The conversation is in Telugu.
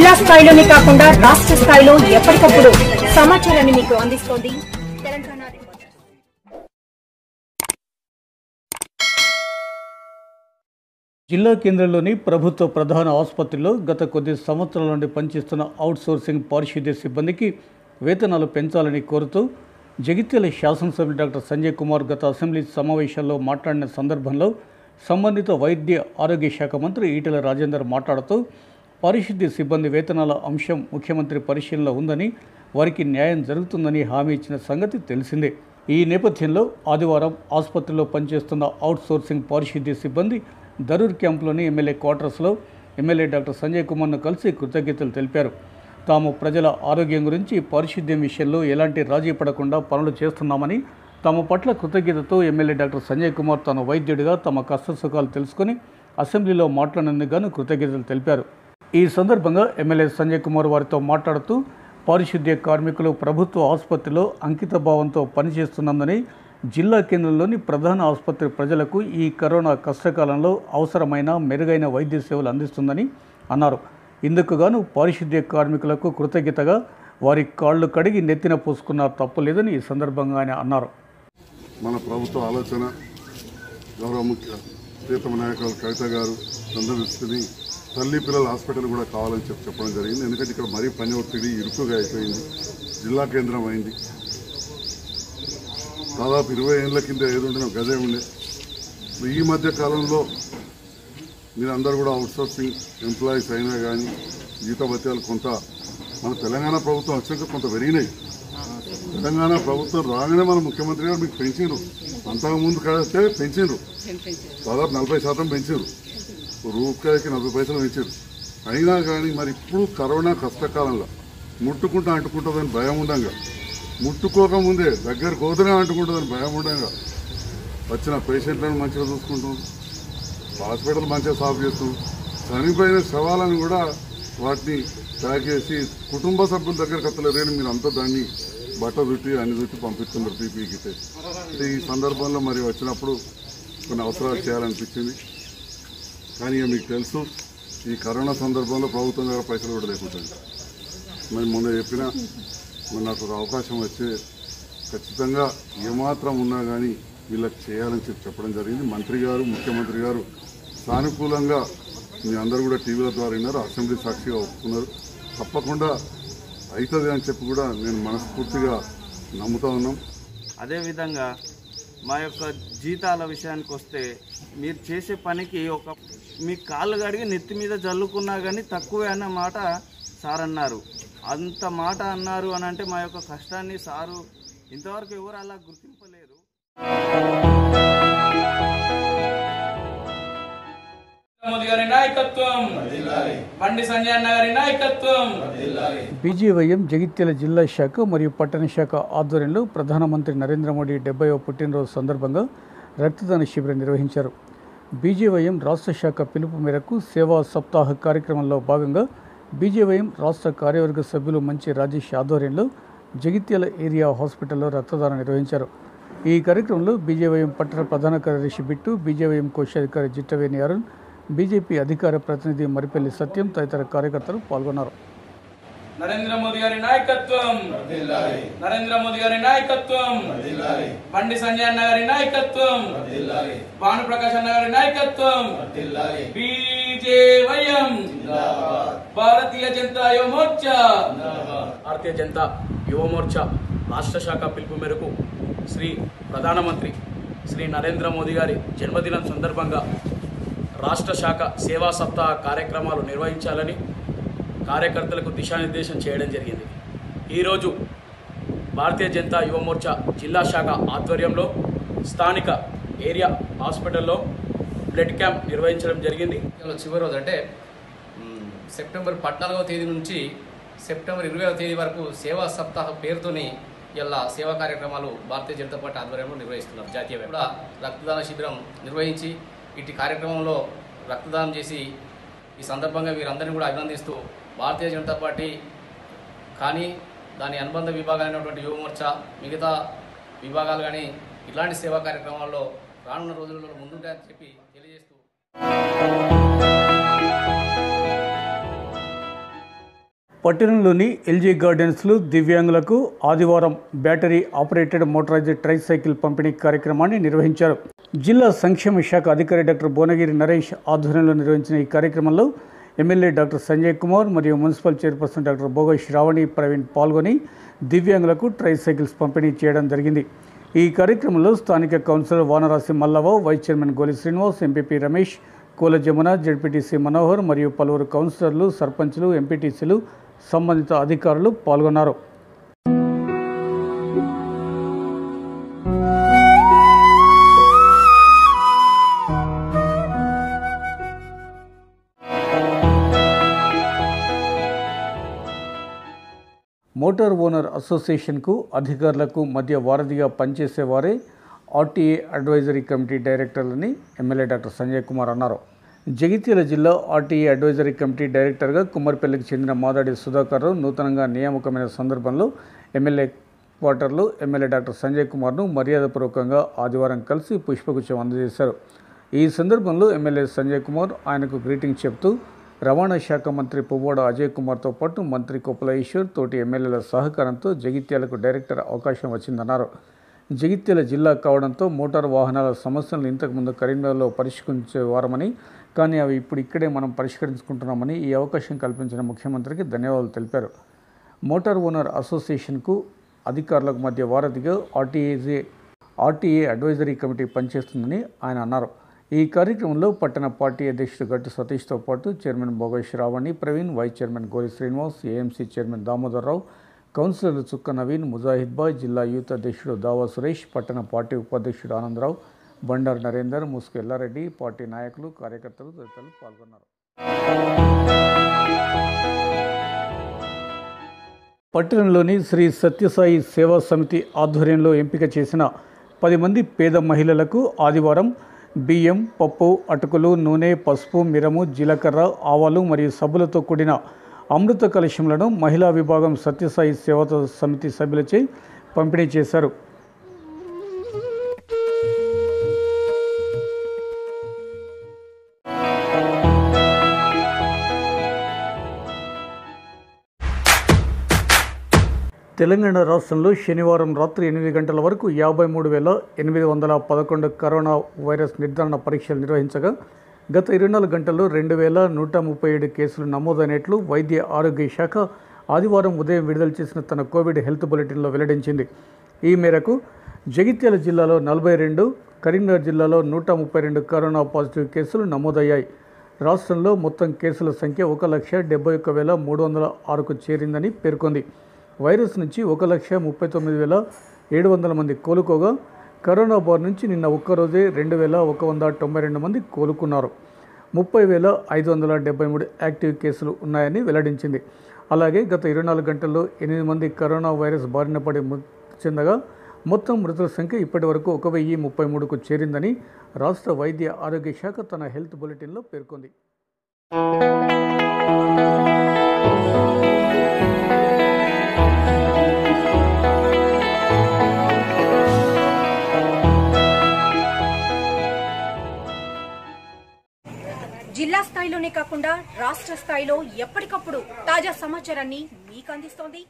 జిల్లా స్థాయిలోనే కాకుండా రాష్ట్ర స్థాయిలో ఎప్పటికప్పుడు సమాచారాన్ని మీకు అందిస్తోంది. తెలంగాణ జిల్లా కేంద్రంలోని ప్రభుత్వ ప్రధాన ఆసుపత్రిలో గత కొద్ది సంవత్సరాల నుండి పనిచేస్తున్న అవుట్సోర్సింగ్ పారిశుద్ధ్య సిబ్బందికి వేతనాలు పెంచాలని కోరుతూ జగిత్యాల శాసనసభ్యులు డాక్టర్ సంజయ్ కుమార్ గత అసెంబ్లీ సమావేశాల్లో మాట్లాడిన సందర్భంలో సంబంధిత వైద్య ఆరోగ్య శాఖ మంత్రి ఈటెల రాజేందర్ మాట్లాడుతూ పారిశుద్ధ్య సిబ్బంది వేతనాల అంశం ముఖ్యమంత్రి పరిశీలనలో ఉందని వారికి న్యాయం జరుగుతుందని హామీ ఇచ్చిన సంగతి తెలిసిందే. ఈ నేపథ్యంలో ఆదివారం ఆసుపత్రిలో పనిచేస్తున్న అవుట్సోర్సింగ్ పారిశుద్ధ్య సిబ్బంది దరూర్ క్యాంపులోని ఎమ్మెల్యే క్వార్టర్స్లో ఎమ్మెల్యే డాక్టర్ సంజయ్ కుమార్ను కలిసి కృతజ్ఞతలు తెలిపారు. తాము ప్రజల ఆరోగ్యం గురించి పారిశుద్ధ్యం విషయంలో ఎలాంటి రాజీ పడకుండా పనులు చేస్తున్నామని తమ పట్ల కృతజ్ఞతతో ఎమ్మెల్యే డాక్టర్ సంజయ్ కుమార్ తాను వైద్యుడిగా తమ కష్టసుఖాలు తెలుసుకుని అసెంబ్లీలో మాట్లాడినందుకు గాను కృతజ్ఞతలు తెలిపారు. ఈ సందర్భంగా ఎమ్మెల్యే సంజయ్ కుమార్ వారితో మాట్లాడుతూ పారిశుద్ధ్య కార్మికులు ప్రభుత్వ ఆసుపత్రిలో అంకితభావంతో పనిచేస్తున్నందుని పనిచేస్తున్నందని జిల్లా కేంద్రంలోని ప్రధాన ఆసుపత్రి ప్రజలకు ఈ కరోనా కష్టకాలంలో అవసరమైన మెరుగైన వైద్య సేవలు అందిస్తుందని అన్నారు. ఇందుకుగాను పారిశుద్ధ్య కార్మికులకు కృతజ్ఞతగా వారి కాళ్ళు కడిగి నెత్తిన పోసుకున్న తప్పు లేదని ఈ సందర్భంగా ఆయన అన్నారు. మన ప్రభుత్వ ఆలోచన గౌరవ ముఖ్య ప్రీతమ నాయకులు కవిత గారు సందర్శించుకుని తల్లి పిల్లల హాస్పిటల్ కూడా కావాలని చెప్పి చెప్పడం జరిగింది. ఎందుకంటే ఇక్కడ మరీ పని ఒత్తిడి ఇరుకుగా అయిపోయింది. జిల్లా కేంద్రం అయింది. దాదాపు ఇరవై ఏళ్ళ కింద ఏది గదే ఉండే. ఈ మధ్య కాలంలో మీరందరూ కూడా అవుట్సోర్సింగ్ ఎంప్లాయీస్ అయినా కానీ జీతభత్యాలు కొంత మన తెలంగాణ ప్రభుత్వం వచ్చాక కొంత పెరిగినాయి. తెలంగాణ ప్రభుత్వం రాగానే మన ముఖ్యమంత్రి గారు మీకు పెంచారు అంతకుముందు కలిస్తే పెంచారు దాదాపు నలభై శాతం పెంచారు రూపాయికి నలభై పైసలు పెంచారు అయినా కానీ మరి ఇప్పుడు కరోనా కష్టకాలంలో ముట్టుకుంటా అంటుకుంటుందని భయం ఉండగా. ముట్టుకోకముందే దగ్గర కోతనే అంటుకుంటుందని భయం ఉండగా. వచ్చిన పేషెంట్లను మంచిగా చూసుకుంటాం హాస్పిటల్ మంచిగా సాఫ్ చేస్తాం చనిపోయిన శవాలను కూడా వాటిని ప్యాక్ చేసి కుటుంబ సభ్యుల దగ్గర వస్తలేరు మీరు అంతా దాన్ని బట్ట చుట్టి అన్ని చుట్టి పంపిస్తున్నారు పీపీ కిట్ ఈ సందర్భంలో మరి వచ్చినప్పుడు కొన్ని అవసరాలు చేయాలనిపించింది. కానీ మీకు తెలుసు ఈ కరోనా సందర్భంలో ప్రభుత్వం దగ్గర పైసలు కూడా లేకుంటుంది మరి మొన్న చెప్పిన మరి నాకు ఒక అవకాశం వచ్చే ఖచ్చితంగా ఏమాత్రం ఉన్నా కానీ వీళ్ళకి చేయాలని చెప్పి చెప్పడం జరిగింది. మంత్రి గారు ముఖ్యమంత్రి గారు సానుకూలంగా మీ అందరూ కూడా టీవీల ద్వారా విన్నారు. అసెంబ్లీ సాక్షిగా ఒప్పుకున్నారు. తప్పకుండా అవుతుంది అని చెప్పి కూడా నేను మనస్ఫూర్తిగా నమ్ముతా ఉన్నాం. అదేవిధంగా మా యొక్క జీతాల విషయానికి వస్తే మీరు చేసే పనికి ఒక మీ కాళ్ళు కడిగి నెత్తి మీద జల్లుకున్నా కానీ తక్కువే అన్న మాట సార్ అన్నారు అంత మాట అన్నారు అని అంటే మా యొక్క కష్టాన్ని సారు ఇంతవరకు ఎవరు అలా గుర్తింపలేరు గారి నాయకత్వం బండి సంజయ్ అన్న గారి నాయకత్వం. బీజేవైఎం జగిత్యాల జిల్లా శాఖ మరియు పట్టణ శాఖ ఆధ్వర్యంలో ప్రధానమంత్రి నరేంద్ర మోడీ డెబ్బైవ పుట్టినరోజు సందర్భంగా రక్తదాన శిబిరం నిర్వహించారు. బీజేవైఎం రాష్ట్ర శాఖ పిలుపు మేరకు సేవా సప్తాహ కార్యక్రమంలో భాగంగా బీజేవైఎం రాష్ట్ర కార్యవర్గ సభ్యులు మంచి రాజేష్ ఆధ్వర్యంలో జగిత్యాల ఏరియా హాస్పిటల్లో రక్తదానం నిర్వహించారు. ఈ కార్యక్రమంలో బీజేవైఎం పట్టణ ప్రధాన కార్యదర్శి బిట్టు బీజేవైఎం కోశాధికారి జిట్టవేణి అరుణ్ బీజేపీ అధికార ప్రతినిధి మరిపల్లి సత్యం తదితర కార్యకర్తలు పాల్గొన్నారు. నరేంద్ర మోదీ గారి నాయకత్వం. నరేంద్ర మోదీ గారి నాయకత్వం. బండి సంజయ్ అన్న గారి నాయకత్వం. భానుప్రకాష్ అన్న గారి నాయకత్వం. బీజేవైఎం. భారతీయ జనతా యువ మోర్చా భారతీయ జనతా యువ మోర్చా రాష్ట్ర శాఖ పిలుపు మేరకు శ్రీ ప్రధానమంత్రి శ్రీ నరేంద్ర మోదీ గారి జన్మదినం సందర్భంగా రాష్ట్ర శాఖ సేవా సప్తాహ కార్యక్రమాలు నిర్వహించాలని కార్యకర్తలకు దిశానిర్దేశం చేయడం జరిగింది. ఈరోజు భారతీయ జనతా యువమోర్చా జిల్లా శాఖ ఆధ్వర్యంలో స్థానిక ఏరియా హాస్పిటల్లో బ్లడ్ క్యాంప్ నిర్వహించడం జరిగింది. చివరి రోజు అంటే సెప్టెంబర్ పద్నాలుగవ తేదీ నుంచి సెప్టెంబర్ ఇరవైవ తేదీ వరకు సేవా సప్తాహ పేరుతోని ఇలా సేవా కార్యక్రమాలు భారతీయ జనతా పార్టీ ఆధ్వర్యంలో నిర్వహిస్తున్నారు. జాతీయ కూడా రక్తదాన శిబిరం నిర్వహించి ఇటు కార్యక్రమంలో రక్తదానం చేసి ఈ సందర్భంగా వీరందరినీ కూడా అభినందిస్తూ భారతీయ జనతా పార్టీ కానీ దాని అనుబంధ విభాగాలైనటువంటి యువ యువమోర్చ మిగతా విభాగాలు కానీ ఇలాంటి సేవా కార్యక్రమాల్లో రానున్న రోజులలో ముందుంటాయని చెప్పి తెలియజేస్తూ పట్టణంలోని ఎల్జీ గార్డెన్స్లో దివ్యాంగులకు ఆదివారం battery operated motorised tricycle పంపిణీ కార్యక్రమాన్ని నిర్వహించారు. జిల్లా సంక్షేమ శాఖ అధికారి డాక్టర్ భువనగిరి నరేష్ ఆధ్వర్యంలో నిర్వహించిన ఈ కార్యక్రమంలో ఎమ్మెల్యే డాక్టర్ సంజయ్ కుమార్ మరియు municipal chairperson doctor Bhogesh Sravani Praveen పాల్గొని దివ్యాంగులకు ట్రై సైకిల్స్ పంపిణీ చేయడం జరిగింది. ఈ కార్యక్రమంలో స్థానిక councillor Vanarasi Mallava vice chairman Goli Srinivas MPP Ramesh కూల జమున జడ్పీటీసీ మనోహర్ మరియు పలువురు కౌన్సిలర్లు సర్పంచ్లు ఎంపీటీసీలు సంబంధిత అధికారులు పాల్గొన్నారు. మోటార్ ఓనర్ అసోసియేషన్కు అధికారులకు మధ్య వారధిగా పనిచేసేవారే ఆర్టీఏ అడ్వైజరీ కమిటీ డైరెక్టర్లని ఎమ్మెల్యే డాక్టర్ సంజయ్ కుమార్ అన్నారు. జగిత్యాల జిల్లా ఆర్టీఏ అడ్వైజరీ కమిటీ డైరెక్టర్గా కుమ్మరిపల్లికి చెందిన మాదాడి సుధాకర్ రావు నూతనంగా నియామకమైన సందర్భంలో ఎమ్మెల్యే క్వార్టర్లో ఎమ్మెల్యే డాక్టర్ సంజయ్ కుమార్ను మర్యాదపూర్వకంగా ఆదివారం కలిసి పుష్పగుచ్చం అందజేశారు. ఈ సందర్భంలో ఎమ్మెల్యే సంజయ్ కుమార్ ఆయనకు గ్రీటింగ్ చెప్తూ రవాణా శాఖ మంత్రి పువ్వాడ అజయ్ కుమార్తో పాటు మంత్రి కొప్పుల ఈశ్వర్ తోటి ఎమ్మెల్యేల సహకారంతో జగిత్యాలకు డైరెక్టర్ అవకాశం వచ్చిందన్నారు. జగిత్యాల జిల్లా కావడంతో మోటార్ వాహనాల సమస్యలను ఇంతకుముందు కరీంనగర్లో పరిష్కరించేవారమని కానీ అవి ఇప్పుడు ఇక్కడే మనం పరిష్కరించుకుంటున్నామని ఈ అవకాశం కల్పించిన ముఖ్యమంత్రికి ధన్యవాదాలు తెలిపారు. మోటార్ ఓనర్ అసోసియేషన్కు అధికారులకు మధ్య వారధిగా ఆర్టీఏజే ఆర్టీఏ అడ్వైజరీ కమిటీ పనిచేస్తుందని ఆయన అన్నారు. ఈ కార్యక్రమంలో పట్టణ పార్టీ అధ్యక్షుడు గట్టు సతీష్తో పాటు చైర్మన్ భోగ రావణి Praveen vice chairman Gori Srinivas AMC chairman Damodar Rao కౌన్సిలర్లు చుక్క నవీన్ ముజాహిద్ బాయ్ జిల్లా యూత్ అధ్యక్షుడు దావా సురేష్ పట్టణ పార్టీ ఉపాధ్యక్షుడు ఆనందరావు బండారు నరేందర్ ముసుకు ఎల్లారెడ్డి పార్టీ నాయకులు కార్యకర్తలు తదితరులు పాల్గొన్నారు. పట్టణంలోని శ్రీ సత్యసాయి సేవా సమితి ఆధ్వర్యంలో ఎంపిక చేసిన పది మంది పేద మహిళలకు ఆదివారం బియ్యం పప్పు అటుకులు నూనె పసుపు మిరము జీలకర్ర ఆవాలు మరియు సబ్బులతో కూడిన అమృత కలశంలను మహిళా విభాగం సత్యసాయి సేవా సమితి సభ్యులచే పంపిణీ చేశారు. తెలంగాణ రాష్ట్రంలో శనివారం రాత్రి ఎనిమిది గంటల వరకు యాభై మూడు వేల ఎనిమిది వందల పదకొండు కరోనా వైరస్ నిర్ధారణ పరీక్షలు నిర్వహించగా గత ఇరవై నాలుగు గంటల్లో రెండు వేల నూట ముప్పై ఏడు కేసులు నమోదైనట్లు వైద్య ఆరోగ్య శాఖ ఆదివారం ఉదయం విడుదల చేసిన తన కోవిడ్ హెల్త్ బులెటిన్లో వెల్లడించింది. ఈ మేరకు జగిత్యాల జిల్లాలో నలభై రెండు కరీంనగర్ జిల్లాలో నూట ముప్పై రెండు కరోనా పాజిటివ్ కేసులు నమోదయ్యాయి. రాష్ట్రంలో మొత్తం కేసుల సంఖ్య ఒక లక్ష డెబ్బై ఒక్క వేల మూడు వందల ఆరుకు చేరిందని పేర్కొంది. వైరస్ నుంచి ఒక లక్ష ముప్పై తొమ్మిది వేల ఏడు వందల మంది కోలుకోగా కరోనా బారి నుంచి నిన్న ఒక్కరోజే రెండు వేల ఒక వంద తొంభై రెండు మంది కోలుకున్నారు. ముప్పై వేల ఐదు వందల డెబ్బై మూడు యాక్టివ్ కేసులు ఉన్నాయని వెల్లడించింది. అలాగే గత ఇరవై నాలుగు గంటల్లో ఎనిమిది మంది కరోనా వైరస్ బారిన పడి మృతి చెందగా మొత్తం మృతుల సంఖ్య ఇప్పటి వరకు ఒక వెయ్యి ముప్పై మూడుకు చేరిందని రాష్ట్ర వైద్య ఆరోగ్య శాఖ తన హెల్త్ బులెటిన్లో పేర్కొంది. కాకుండా రాష్ట్ర స్థాయిలో ఎప్పటికప్పుడు తాజా సమాచారాన్ని మీకు అందిస్తోంది.